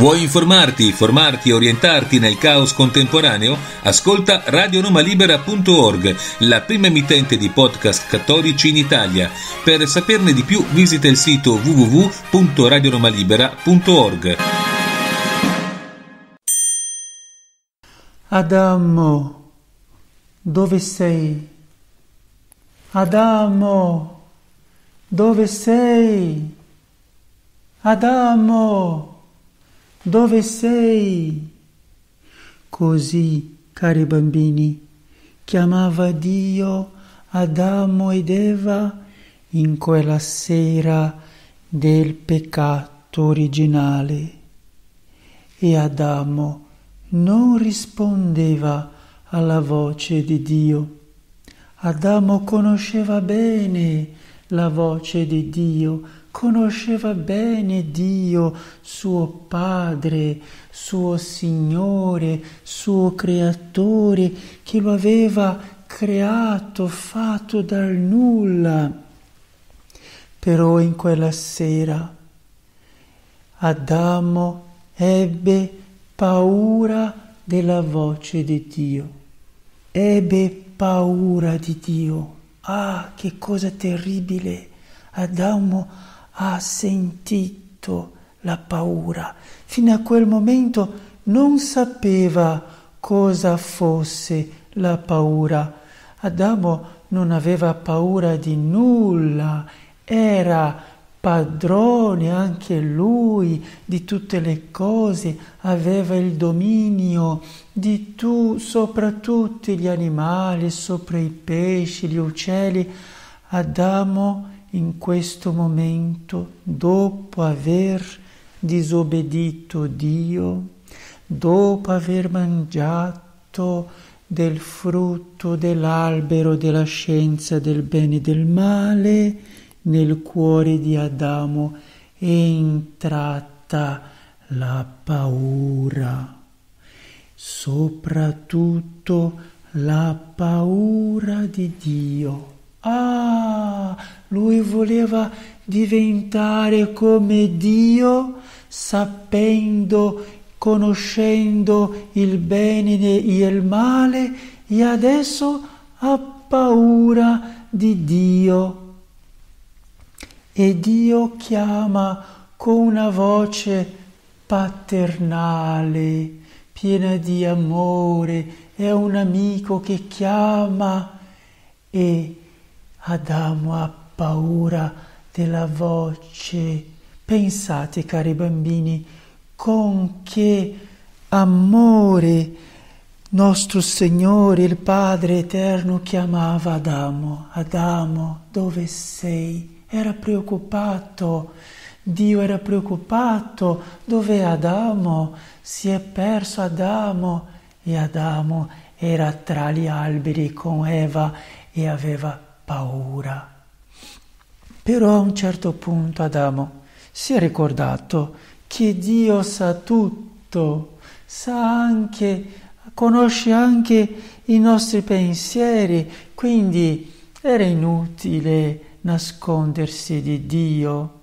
Vuoi informarti, formarti e orientarti nel caos contemporaneo? Ascolta radionomalibera.org, la prima emittente di podcast cattolici in Italia. Per saperne di più visita il sito www.radionomalibera.org. Adamo, dove sei? Adamo, dove sei? Adamo! Dove sei? Così, cari bambini, chiamava Dio Adamo ed Eva in quella sera del peccato originale. E Adamo non rispondeva alla voce di Dio. Adamo conosceva bene la voce di Dio, conosceva bene Dio, suo Padre, suo Signore, suo Creatore, che lo aveva creato, fatto dal nulla. Però in quella sera Adamo ebbe paura della voce di Dio, ebbe paura di Dio. Ah, che cosa terribile! Adamo ha sentito la paura. Fino a quel momento non sapeva cosa fosse la paura. Adamo non aveva paura di nulla, era padrone anche lui di tutte le cose, aveva il dominio di tu sopra tutti gli animali, sopra i pesci, gli uccelli. Adamo in questo momento, dopo aver disobbedito Dio, dopo aver mangiato del frutto dell'albero della scienza del bene e del male, nel cuore di Adamo è entrata la paura, soprattutto la paura di Dio. Ah, lui voleva diventare come Dio, sapendo, conoscendo il bene e il male, e adesso ha paura di Dio. E Dio chiama con una voce paternale, piena di amore, è un amico che chiama e Adamo ha paura della voce. Pensate, cari bambini, con che amore nostro Signore, il Padre Eterno, chiamava Adamo. Adamo, dove sei? Era preoccupato. Dio era preoccupato. Dov'è Adamo? Si è perso Adamo. E Adamo era tra gli alberi con Eva e aveva paura. Però a un certo punto Adamo si è ricordato che Dio sa tutto, sa anche, conosce anche i nostri pensieri, quindi era inutile nascondersi di Dio.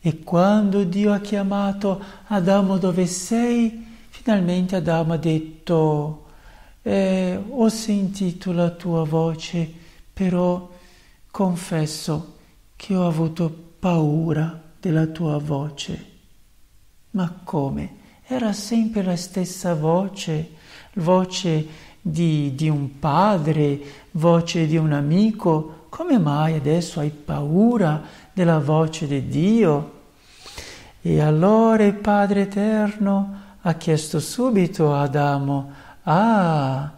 E quando Dio ha chiamato Adamo dove sei, finalmente Adamo ha detto, eh, ho sentito la tua voce, però confesso che ho avuto paura della tua voce. Ma come? Era sempre la stessa voce, voce di, di un padre, voce di un amico. Come mai adesso hai paura della voce di Dio? E allora il Padre Eterno ha chiesto subito a Adamo, ah,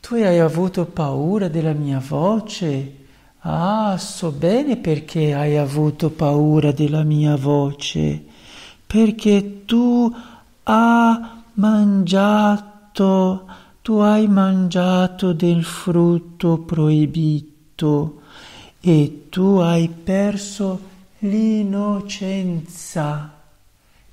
tu hai avuto paura della mia voce? Ah, so bene perché hai avuto paura della mia voce, perché tu hai mangiato, tu hai mangiato del frutto proibito e tu hai perso l'innocenza.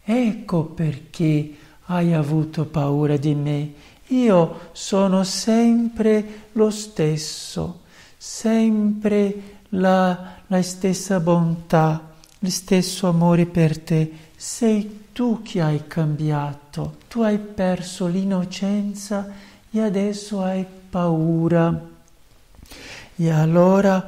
Ecco perché hai avuto paura di me. Io sono sempre lo stesso sempre la, la stessa bontà, lo stesso amore per te. Sei tu che hai cambiato, tu hai perso l'innocenza e adesso hai paura. E allora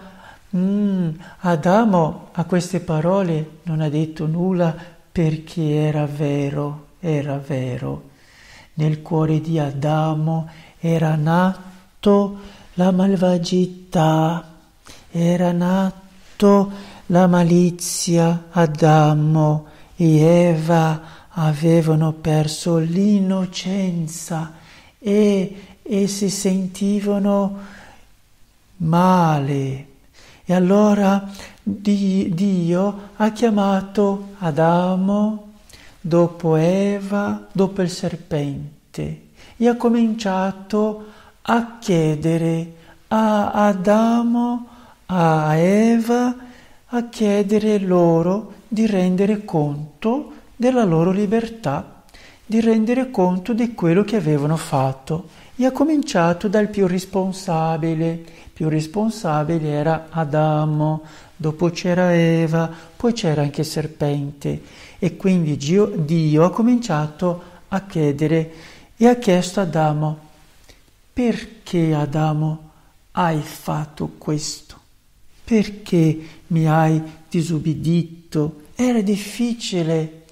mm, Adamo a queste parole non ha detto nulla perché era vero, era vero. Nel cuore di Adamo era nato la malvagità, era nato la malizia, Adamo e Eva avevano perso l'innocenza e, e si sentivano male. E allora Dio ha chiamato Adamo, dopo Eva, dopo il serpente, e ha cominciato a chiedere a Adamo, a Eva, a chiedere loro di rendere conto della loro libertà, di rendere conto di quello che avevano fatto. E ha cominciato dal più responsabile. Il più responsabile era Adamo, dopo c'era Eva, poi c'era anche il serpente. E quindi Dio, ha cominciato a chiedere e ha chiesto a Adamo, perché Adamo hai fatto questo? Perché mi hai disubbidito? Era difficile,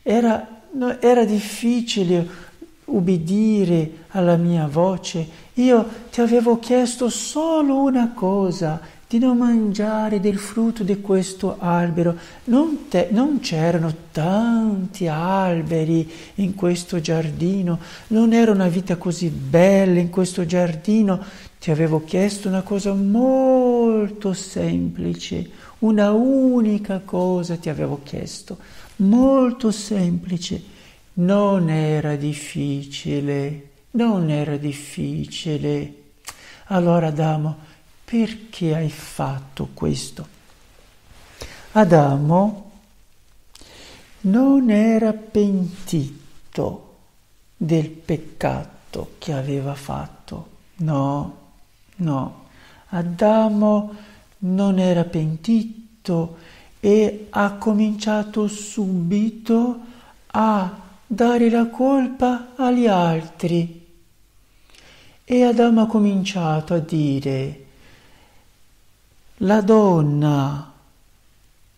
era, no, era difficile ubbidire alla mia voce. Io ti avevo chiesto solo una cosa, di non mangiare del frutto di questo albero. Non, te, non, c'erano tanti alberi in questo giardino, non era una vita così bella in questo giardino. Ti avevo chiesto una cosa molto semplice, una unica cosa ti avevo chiesto, molto semplice. Non era difficile, non era difficile. Allora Adamo, perché hai fatto questo? Adamo non era pentito del peccato che aveva fatto, no, No, Adamo non era pentito e ha cominciato subito a dare la colpa agli altri. E Adamo ha cominciato a dire, la donna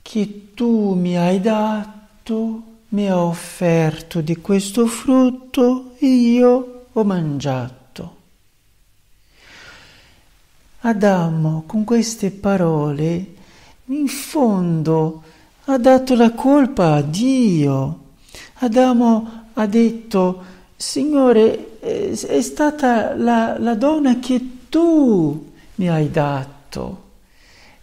che tu mi hai dato mi ha offerto di questo frutto e io ho mangiato. Adamo con queste parole in fondo ha dato la colpa a Dio. Adamo ha detto, Signore, è stata la, la donna che tu mi hai dato,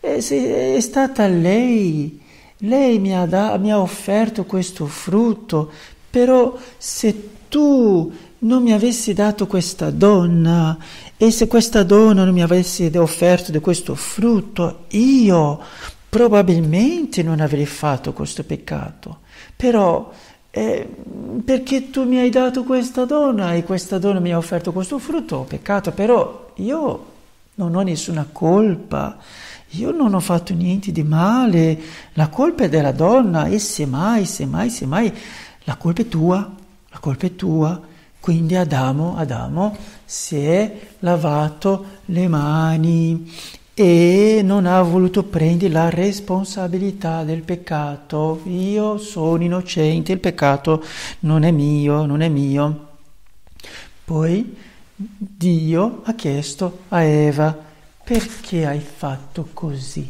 è, stata lei, lei mi ha, da, mi ha offerto questo frutto, però se tu non mi avessi dato questa donna e se questa donna non mi avesse offerto di questo frutto, io probabilmente non avrei fatto questo peccato. Però eh, perché tu mi hai dato questa donna e questa donna mi ha offerto questo frutto, peccato, però io non ho nessuna colpa. Io non ho fatto niente di male, la colpa è della donna e semmai, semmai, semmai, la colpa è tua, la colpa è tua. Quindi Adamo, Adamo si è lavato le mani e non ha voluto prendere la responsabilità del peccato. Io sono innocente, il peccato non è mio, non è mio. Poi Dio ha chiesto a Eva, perché hai fatto così?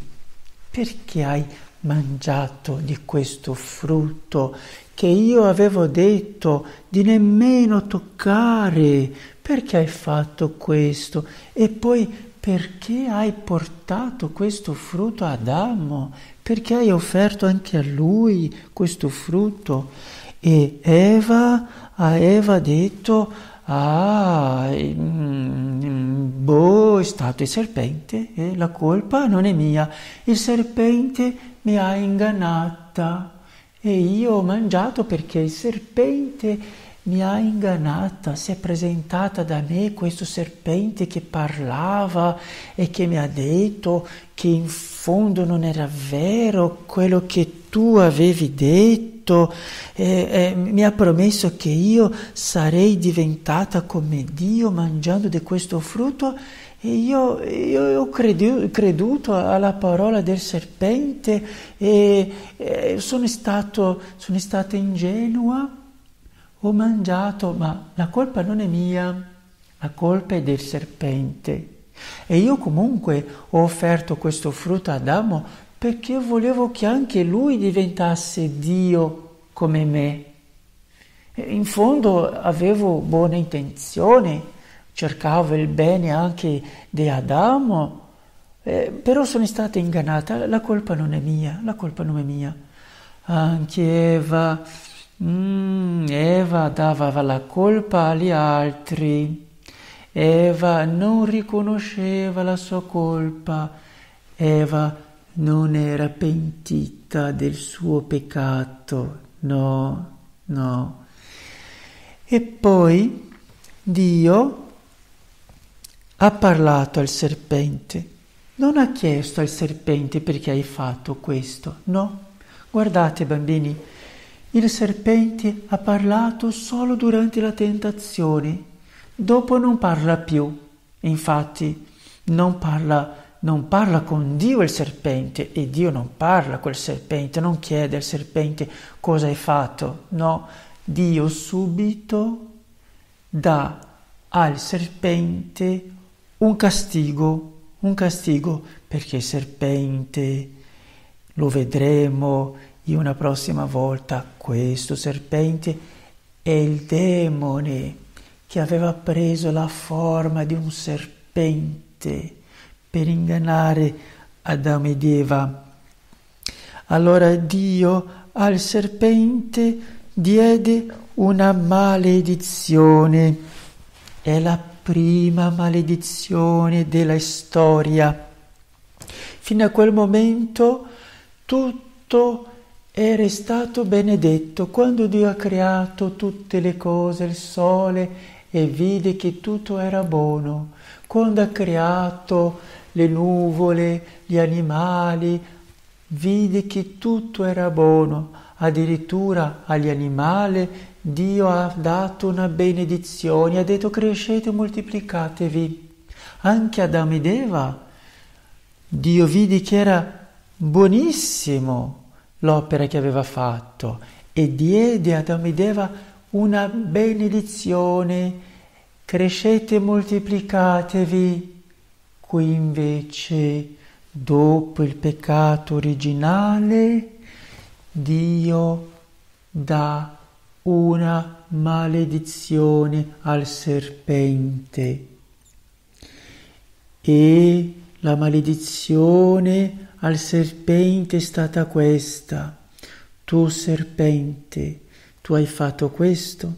Perché hai mangiato di questo frutto che io avevo detto di nemmeno toccare. Perché hai fatto questo? E poi perché hai portato questo frutto ad Adamo? Perché hai offerto anche a lui questo frutto? E Eva, a Eva ha detto, ah, mm, boh, è stato il serpente, eh, la colpa non è mia, il serpente mi ha ingannata. E io ho mangiato perché il serpente mi ha ingannata, si è presentata da me questo serpente che parlava e che mi ha detto che in fondo non era vero quello che tu avevi detto, eh, eh, mi ha promesso che io sarei diventata come Dio mangiando di questo frutto e io, io ho credu, creduto alla parola del serpente e, e sono, stato, sono stata ingenua, ho mangiato, ma la colpa non è mia, la colpa è del serpente. E io comunque ho offerto questo frutto ad Adamo perché volevo che anche lui diventasse Dio come me. In fondo avevo buone intenzioni, cercavo il bene anche di Adamo, eh, però sono stata ingannata, la colpa non è mia, la colpa non è mia. Anche Eva, mm, Eva dava la colpa agli altri, Eva non riconosceva la sua colpa, Eva non era pentita del suo peccato, no, no. E poi Dio ha parlato al serpente. Non ha chiesto al serpente perché hai fatto questo, no. Guardate bambini, il serpente ha parlato solo durante la tentazione, dopo non parla più. Infatti non parla, non parla con Dio il serpente e Dio non parla col serpente, non chiede al serpente cosa hai fatto, no. Dio subito dà al serpente un castigo, un castigo perché il serpente, lo vedremo in una prossima volta, questo serpente è il demone che aveva preso la forma di un serpente per ingannare Adamo ed Eva. Allora Dio al serpente diede una maledizione. È la prima maledizione della storia. Fino a quel momento tutto era stato benedetto. Quando Dio ha creato tutte le cose, il sole, e vide che tutto era buono. Quando ha creato le nuvole, gli animali, vide che tutto era buono. Addirittura agli animali Dio ha dato una benedizione, ha detto crescete e moltiplicatevi. Anche Adamo ed Eva, Dio vide che era buonissimo l'opera che aveva fatto e diede ad Adamo ed Eva una benedizione, crescete e moltiplicatevi. Qui invece, dopo il peccato originale, Dio dà una maledizione al serpente. E la maledizione al serpente è stata questa. Tu serpente, tu hai fatto questo,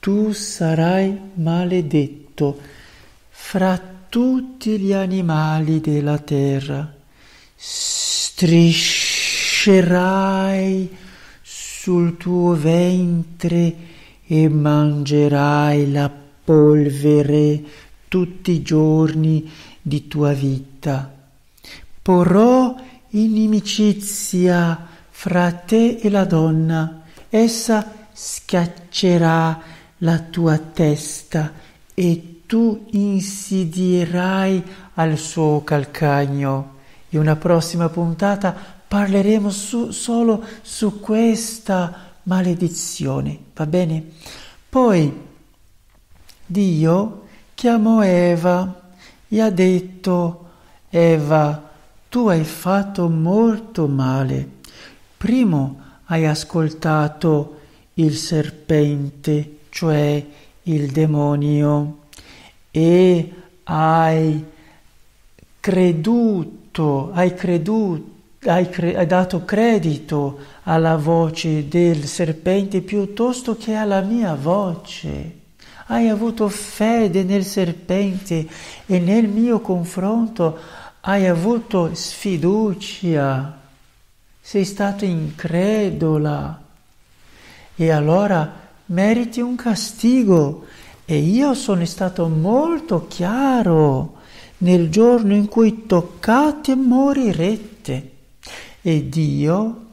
tu sarai maledetto. Fra tutti gli animali della terra. Striscerai sul tuo ventre e mangerai la polvere tutti i giorni di tua vita. Porrò inimicizia fra te e la donna, essa schiaccerà la tua testa e tu insidierai al suo calcagno. In una prossima puntata parleremo su, solo su questa maledizione, va bene? Poi Dio chiamò Eva e ha detto, Eva, tu hai fatto molto male. Primo hai ascoltato il serpente, cioè il demonio, e hai creduto, hai creduto hai, cre- hai dato credito alla voce del serpente piuttosto che alla mia voce. Hai avuto fede nel serpente e nel mio confronto hai avuto sfiducia. Sei stato incredula e allora meriti un castigo. E io sono stato molto chiaro nel giorno in cui toccate morirete. E Dio